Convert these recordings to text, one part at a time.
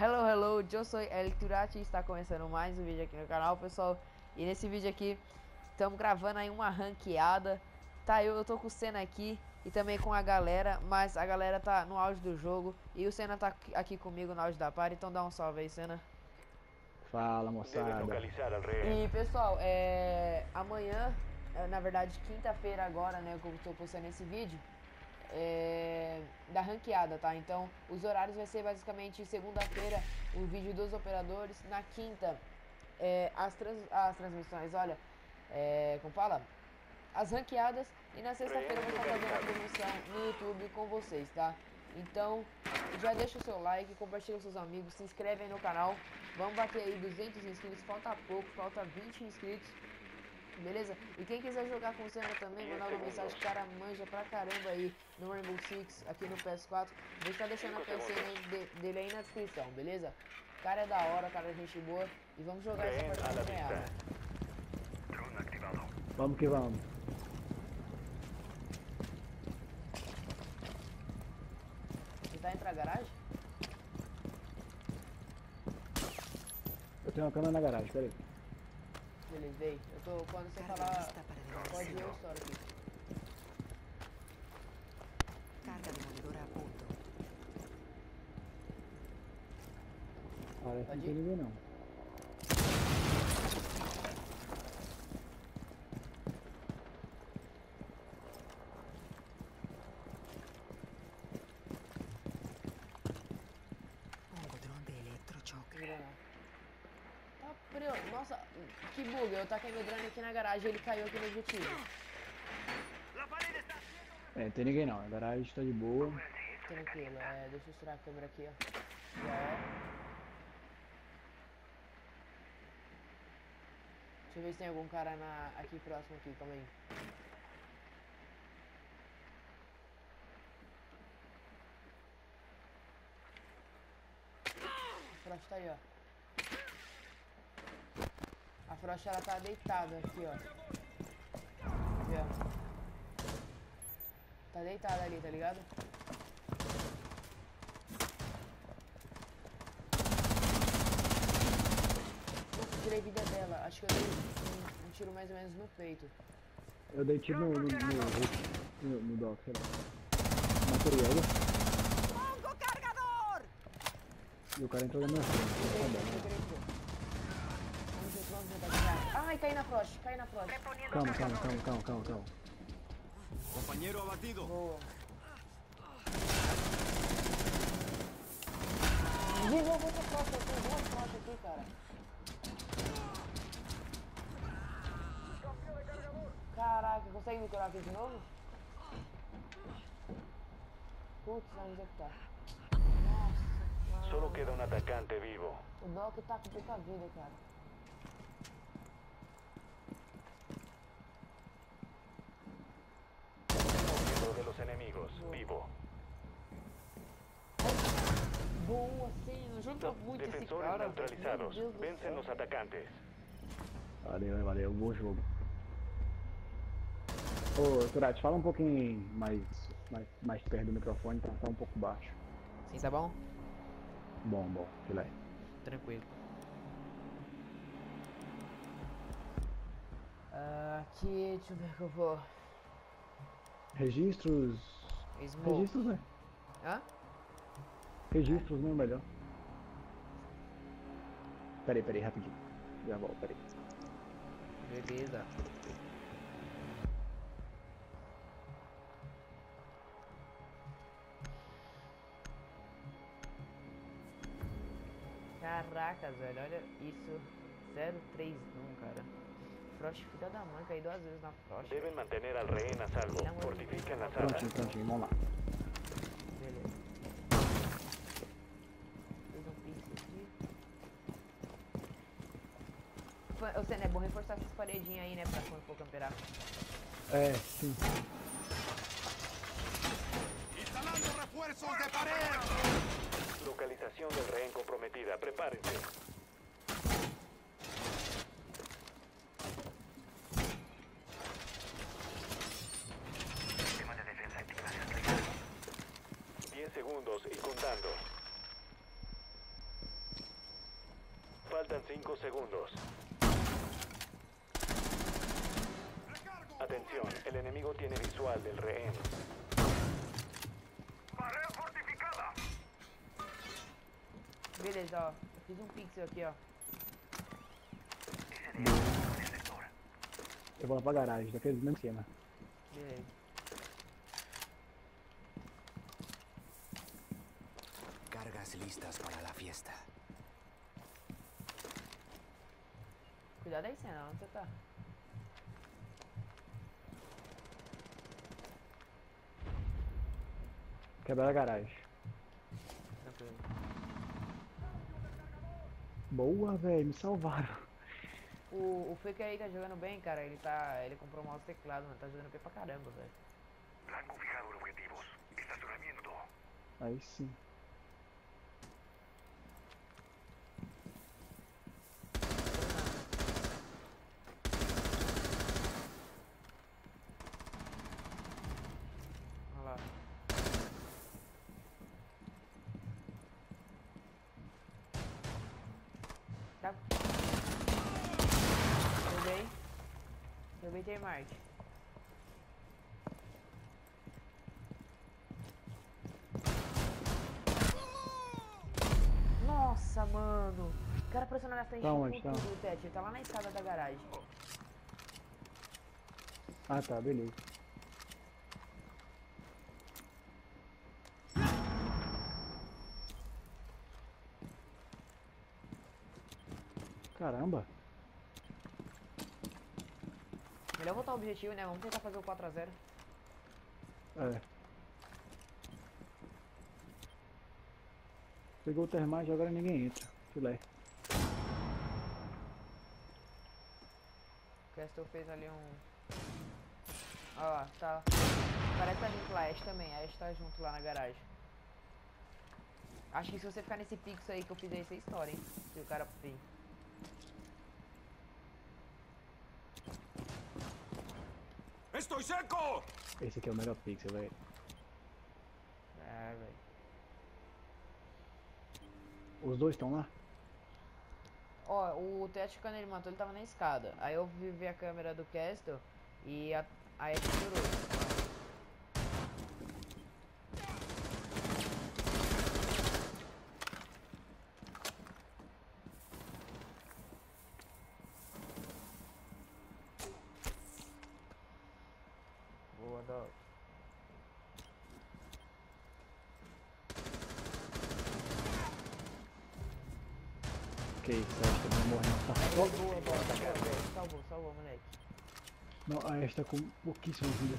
Hello, hello, eu sou El Turati e está começando mais um vídeo aqui no canal, pessoal. E nesse vídeo aqui, estamos gravando aí uma ranqueada. Tá, eu, eu tô com o Senna aqui e também com a galera, mas a galera tá no auge do jogo. E o Senna tá aqui comigo no auge da party, então dá um salve aí, Senna. Fala, moçada. E, pessoal, é... amanhã, é, na verdade, quinta-feira agora, né, que eu tô postando esse vídeo é, da ranqueada, tá? Então, os horários vai ser basicamente segunda-feira o vídeo dos operadores, na quinta é, as, trans, as transmissões, olha, é, como fala? As ranqueadas e na sexta-feira vou estar fazendo a transmissão no YouTube com vocês, tá? Então, já deixa o seu like, compartilha com seus amigos, se inscreve aí no canal. Vamos bater aí 200 inscritos, falta pouco, falta 20 inscritos. Beleza? E quem quiser jogar com o Senna também, mandar uma mensagem, cara manja pra caramba aí no Rainbow Six, aqui no PS4. Vou estar deixando a PC dele aí na descrição, beleza? Cara é da hora, cara é gente boa. E vamos jogar essa partida ganhar? Vamos que vamos. Tá indo pra garagem? Eu tenho uma câmera na garagem, peraí. Beleza, vem. Eu tô. Quando você falar. Pode ir, eu estouro aqui. Carga demolidora a ponto. Parece que não tem ninguém não. Algodrón de electrochoque. Engrenar. Tá frio. Nossa, que taquei meu drone aqui na garagem ele caiu aqui no objetivo. É, não tem ninguém não. A garagem tá de boa. Tranquilo, é, deixa eu tirar a câmera aqui, ó. Já é. Deixa eu ver se tem algum cara na, aqui próximo aqui, calma aí. A Frost tá aí, ó. A Frost ela tá deitada aqui, ó. Aqui, ó. Tá deitada ali, tá ligado? Nossa, tirei vida dela. Acho que eu dei um, um tiro mais ou menos no peito. Eu dei tiro no, no, no, no, no dock, sei lá. Matei ela ¡Pongo cargador! e o cara entrou na minha frente. Ai, caí na frost, caí na frost. Calma, calma, calma, calma, calma, calma. Compañero abatido. Boa. De novo outra frost, eu tenho duas frost aqui, cara. Caraca, consegue me curar aqui de novo? Putz, onde é que tá? Nossa, Solo queda un atacante vivo. O Doc tá com pouca vida, cara. Uno de los enemigos, vivo. Boa, sim, não junta muito esse Defensores cara. velho. neutralizados. Céu. los atacantes. Valeu, valeu. Bom jogo. Ô, Turati, fala um pouquinho mais, mais, mais perto do microfone, tá, tá um pouco baixo. Sim, tá bom? Bom, bom, filé. Tranquilo. Ah, aqui, deixa eu ver que eu vou. Registros. Smoke. Registros, né? Hã? Registros, né? Melhor. Peraí, peraí, rapidinho. Já volto, peraí. Beleza. Caracas, velho, olha isso. 031, cara. Frost, filha da mãe, caí duas vezes na Frost. Deben mantener al rehén a salvo. Fortifiquen la sala. Prontinho, prontinho, vamos lá. Beleza. Fez um piso aqui. Ô, Senna, é bom reforçar essas paredinhas aí, né? Pra quando for camperar. É, sim. Instalando refuerzos de pared. Localización del rehén comprometida. Prepárense. Atención, el enemigo tiene visual del rehén. Beleza, ó. Eu fiz um pixel aqui, ó. Eu vou lá pra garagem, daquele mesmo esquema. Beleza. Cargas listas para la fiesta. Cuidado aí, Senna, onde você tá? Quebrar a garagem. Tranquilo. Boa, velho, me salvaram. O, o Faker aí tá jogando bem, cara. Ele tá. Ele comprou mouse e teclado, mano. Tá jogando bem pra caramba, velho. Rango fijado en objetivos. Estacionamiento. Aí sim. Olha lá. Tá. Derrubei. Derrubei Termite. Nossa, mano. O cara pressionando na frente Tá onde, tá tudo, Tete. Ele tá lá na escada da garagem. Ah tá, beleza. Caramba. Melhor voltar o objetivo, né? Vamos tentar fazer o 4x0. É. Pegou o termite, agora ninguém entra. Filé. O Castle fez ali um. Olha lá, tá. Parece que tá junto lá, a Ash também. A Ash tá junto lá na garagem. Acho que se você ficar nesse pixel aí que eu fiz aí, é história, hein? Se o cara vir. ¡Estoy seco! Esse aqui é o melhor pixel, velho. É, velho. Os dois estão lá? Ó, o Tete quando ele matou, ele tava na escada. Aí eu vi, a câmera do Castle e a, a Ash chorou. Boa, Doc. Que isso, acho que morrer. Tá Boa, boa, boa. Salvou, salvou, moleque. Não, a Ash tá com pouquíssima vida.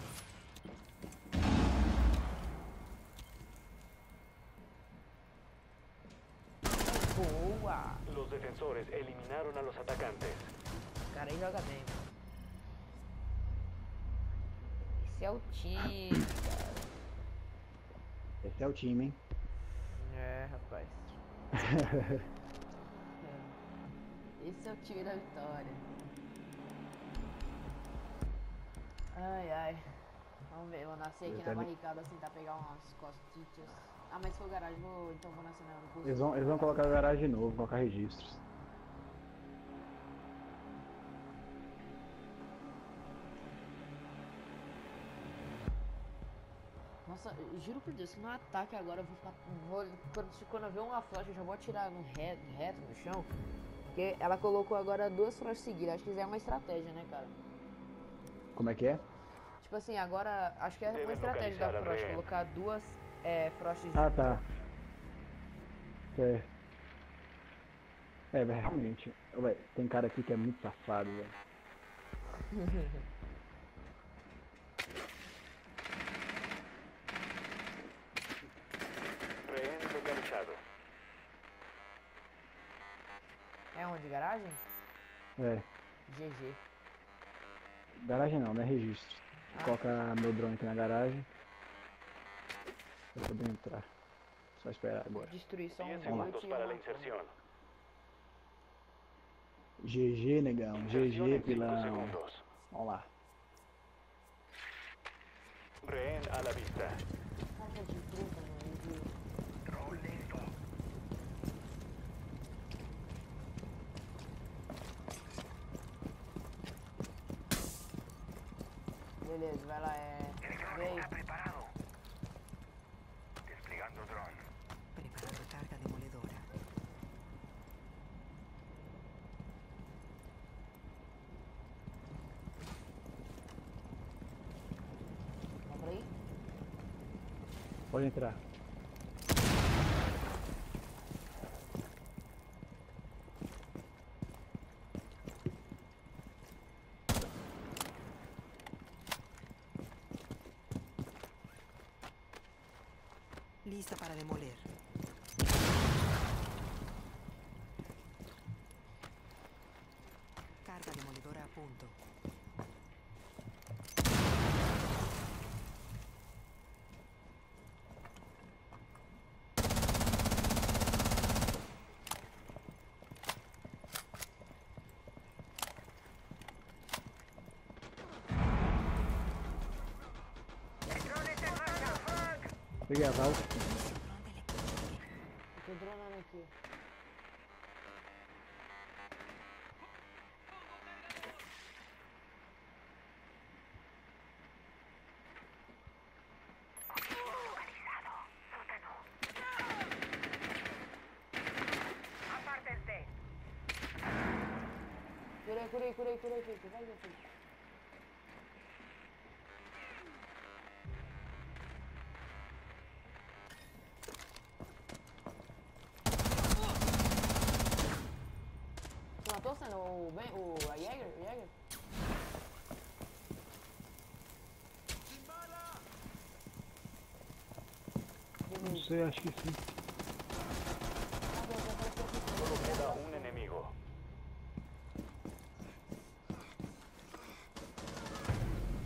Boa! Los defensores eliminaron a los atacantes. O cara aí joga bem, mano. Esse é o time, cara. Esse é o time, hein? É, rapaz. Esse é o time da vitória. Ai, ai. Vamos ver, vou nascer Eu aqui na também. barricada, assim, tentar pegar umas costitas. Ah, mas se for garagem, vou, então vou nascer na curso. Eles vão, eles vão colocar a garagem de novo, colocar registros. Nossa, eu juro por Deus, que no ataque agora eu vou ficar. Vou, quando, quando eu ver uma flash, eu já vou atirar no reto, reto no chão. Porque ela colocou agora duas flashes seguidas. Acho que isso é uma estratégia, né, cara? Como é que é? Tipo assim, agora acho que é uma estratégia da Frost colocar duas é, Frostes Ah, tá. É. É, realmente. Velho, tem cara aqui que é muito safado, velho. Rehén localizado. É onde? Garagem? É. GG. Garagem não, né? Registro. Ah. Vou colocar meu drone aqui na garagem. Pra poder entrar. Só esperar agora. Destruir só um 10 boot segundos e para inserción. GG, negão. GG, en 5 pilão. Vamos lá. Rehén a la vista. Pode entrar. Lista para demoler. Carga demoledora a punto. Peguei a val. Tô dronando aqui. Curei, curei, curei, curei, curei. Vai, meu filho. O, ben, o a Jäger? O Jäger? Não sei, acho que sim. Ah, Deus, apareceu aqui. Solo queda un enemigo.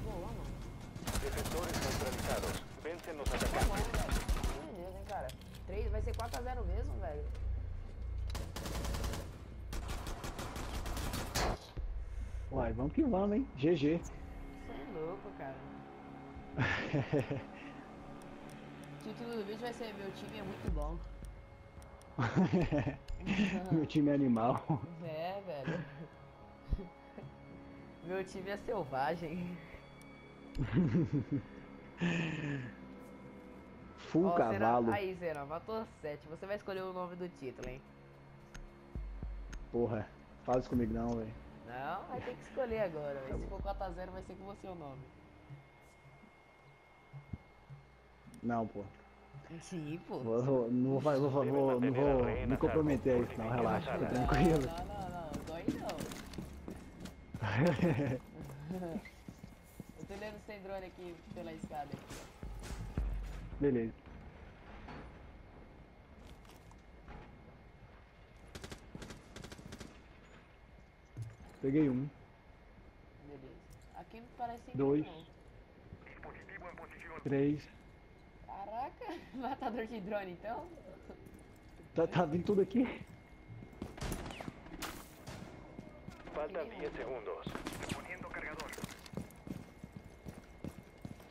Boa, mano. Defensores neutralizados. Vencen los Tá bom, atacantes. velho. Meu Deus, hein, cara. 3, vai ser 4x0 mesmo, velho. Vamos que vamos, hein? GG. Você é louco, cara. O título do vídeo vai ser Meu time é muito bom. Meu time é animal. É, velho. Meu time é selvagem. Full Zena- cavalo. Aí, Zena, matou 7. Você vai escolher o nome do título, hein? Porra, fala isso comigo não, velho. Não, vai ter que escolher agora. Se for 4x0, vai ser com você o nome. Não, pô. Sim, pô. Vou, vou- não vou, vou, vou, vou- não vou me comprometer a isso, não. Relaxa, Não, tranquilo. não, não, não. Dói não. Eu tô olhando se tem drone aqui pela escada. Aqui. Beleza. Peguei um. Beleza. Aqui parece Dois. não. Dispositivo en posición. Três. Caraca, matador de drone então? Tá, tá vindo tudo aqui? Faltan 10 segundos. Poniendo cargador.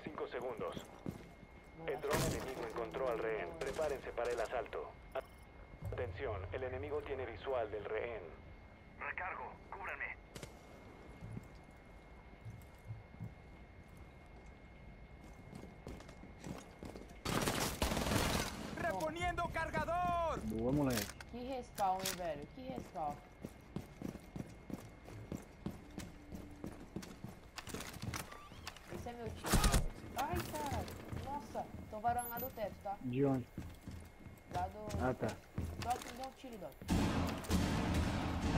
5 segundos. El dron enemigo encontró al rehén. Prepárense para el asalto. Atención, el enemigo tiene visual del rehén. Recargo, cúbranme. Boa, moleque. Que respawn, hein, velho? Que respawn. Esse é meu time. Ai, cara. Nossa, estão varando lá do teto, tá? De onde? Lá do... Ah, tá. Doc, me dá um tiro, Doc.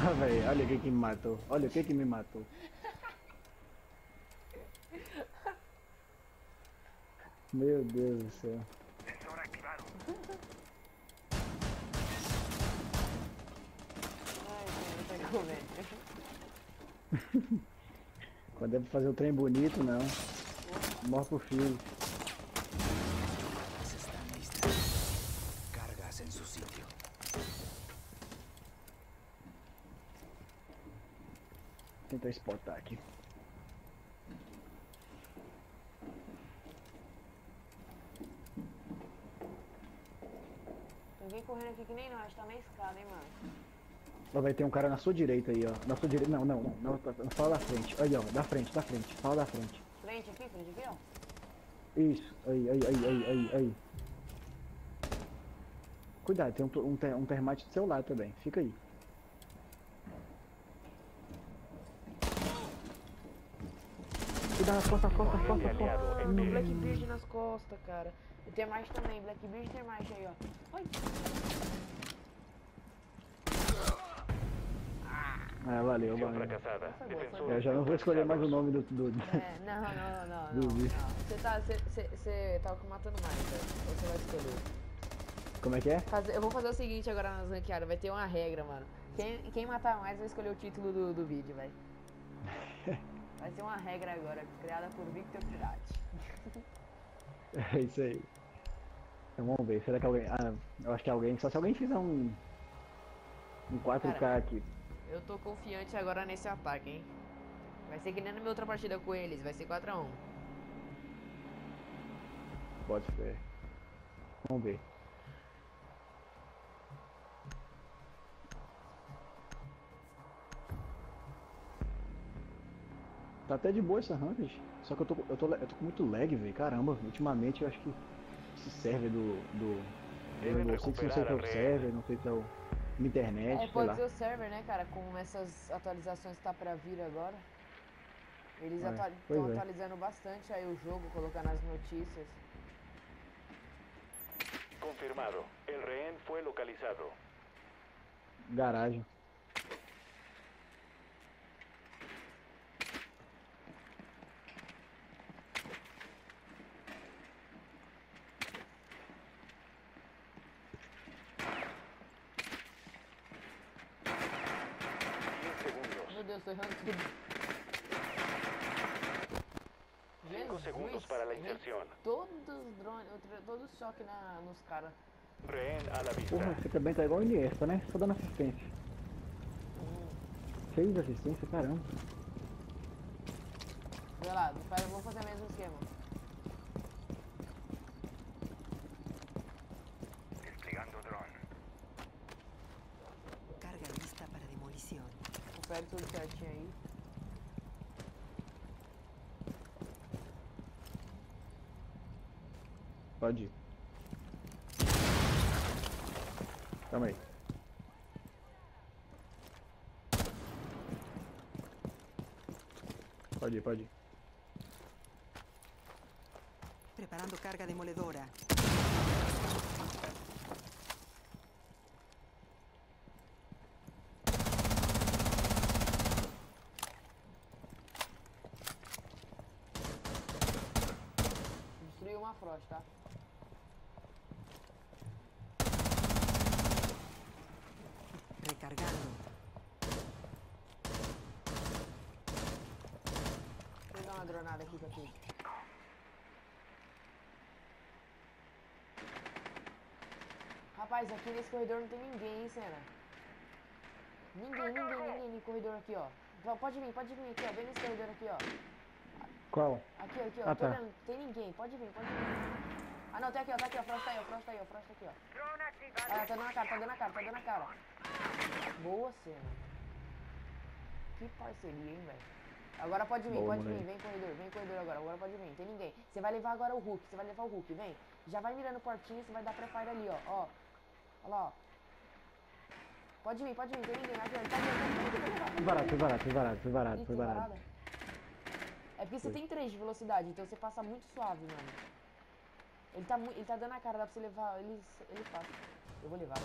Ah, velho, olha o que que me matou. Olha o que que me matou. Meu Deus do céu. Velho. Quando é pra fazer o trem bonito, não. Morre pro filho. Cargas en su sitio. Tentar exportar aqui. Tem alguém correndo aqui que nem nós, tá na escada, hein, mano. Vai ter um cara na sua direita aí, ó. Na sua direita. Não, não, não. não tá- fala da frente. Olha, ó. Da frente, da frente. Fala da frente. Frente aqui, frente aqui, ó. Isso, aí, aí, aí, aí, aí, aí. Cuidado, tem um, um, ter- um termite do seu lado também. Fica aí. Cuidado nas costas, costas, Friendly costas, costas. É B. Blackbeard nas costas, cara. E tem mais também, Blackbeard tem mais aí, ó. Ai. Ah, valeu, valeu. fracassada. Foi boa, foi Defensores boa. Eu já não vou escolher mais o nome do. do... É, não, não, não, não. Você tá, você, tá matando mais. Então Você vai escolher. Como é que é? Fazer- eu vou fazer o seguinte agora nas ranqueadas, vai ter uma regra, mano. Quem, quem matar mais vai escolher o título do, do vídeo, velho. Vai ter uma regra agora, criada por Victor Pirati. É isso aí. Então vamos ver. Será que alguém. Ah, eu acho que alguém. Só se alguém fizer um. Um 4K Cara. aqui. Eu tô confiante agora nesse ataque, hein? Vai ser que nem na minha outra partida com eles, vai ser 4x1. Pode ser. Vamos ver. Tá até de boa essa ranked. Só que eu tô, eu tô, eu tô com muito lag, velho. Caramba, ultimamente eu acho que esse server do. do Devem Rainbow Six, não sei se é a server, não sei se é o uma internet, É, sei pode lá. ser o server, né, cara? Com essas atualizações que tá pra vir agora. Eles É, estão pois é. atualizando bastante aí o jogo, colocando as notícias. Confirmado. El rehén fue localizado. Garagem. Diez segundos. Meu Deus, tô errando tudo. Cinco segundos para la inserción. Todos os drones, todos os choques na, nos caras. A. Porra, você também tá igual o Iniesta, né? Só dando assistência. Seis assistência, caramba. Olha lá, vamos fazer o mesmo esquema. Desplegando drone. Carga lista para demolición. Confere tudo certinho aí. Pode ir. Calma aí. Pode ir, pode ir. Preparando carga demoledora. Frost, tá? Recargando. Deixa eu dar uma dronada aqui pra tu. Rapaz, aqui nesse corredor não tem ninguém, hein, Senna? Ninguém, ninguém, ninguém no corredor aqui, ó. P- Pode vir, pode vir aqui, ó. Vem nesse corredor aqui, ó. Qual? Aqui, aqui, ó. Ah, tá. olhando, tem ninguém, pode vir, pode vir. Ah, não, tem aqui, ó, tá aqui, ó. Frost tá aí, ó. Frost aí, ó. Frost aqui, ó. Ah, tá dando a cara, tá dando a cara, tá dando a cara. Boa, Senna. Que parceria, hein, velho. Agora pode vir, Boa, pode vir, vem corredor, vem corredor agora, agora pode vir, tem ninguém. Você vai levar agora o Hulk, você vai levar o Hulk, vem. Já vai mirando portinha, você vai dar pré-fire ali, ó, ó. Olha lá, ó. Pode vir, pode vir, tem ninguém, tá vindo. Foi barato, foi barato, foi barato, foi barato, foi barato. É porque você tem 3 de velocidade, então você passa muito suave, mano. Ele tá, ele tá dando a cara, dá pra você levar, ele, ele passa. Eu vou levar.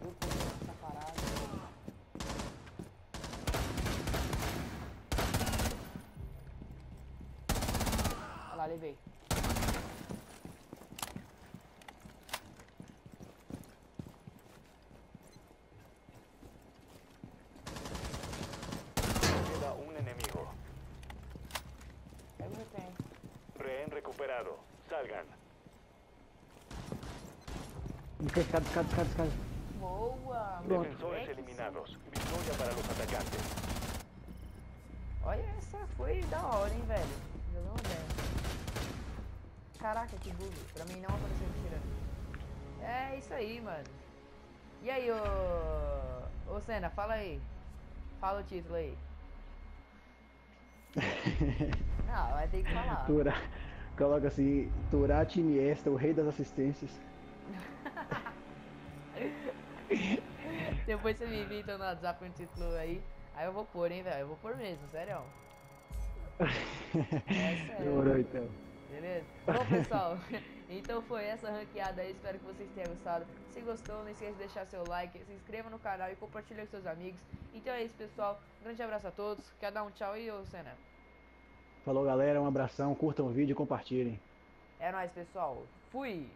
Eu tô essa parada. Olha lá, levei. Queda un enemigo. Pega o refém. Rehén recuperado. Salgan. Escada, escada, escada, escada, escada. Boa! Pronto. Defensores moleque, eliminados. Victoria para los atacantes. Olha, essa foi da hora, hein, velho. Jogamos bem. Caraca, que bug. Pra mim não apareceu tirando. É isso aí, mano. E aí, ô. Ô Senna, fala aí. Fala o título aí. Ah, vai ter que falar. Tura... Coloca assim, Turati Iniesta, o rei das assistências. Depois você me invita no WhatsApp um título aí. Aí eu vou pôr, hein, velho. Eu vou pôr mesmo, sério. É sério. Demorou então. Beleza? Bom, pessoal, então foi essa ranqueada aí. Espero que vocês tenham gostado. Se gostou, não esqueça de deixar seu like, se inscreva no canal e compartilhe com seus amigos. Então é isso, pessoal. Um grande abraço a todos. Quer dar um tchau aí, ô Senna? Falou galera, um abração, curtam o vídeo e compartilhem. É nóis, pessoal. Fui!